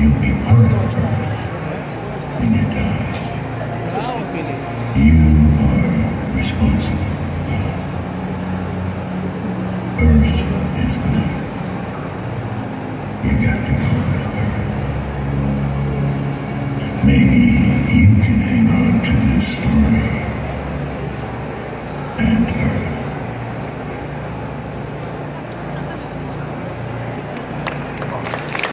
You'll be part of earth when you die. You are responsible. Earth is good. You got to go with Earth. Maybe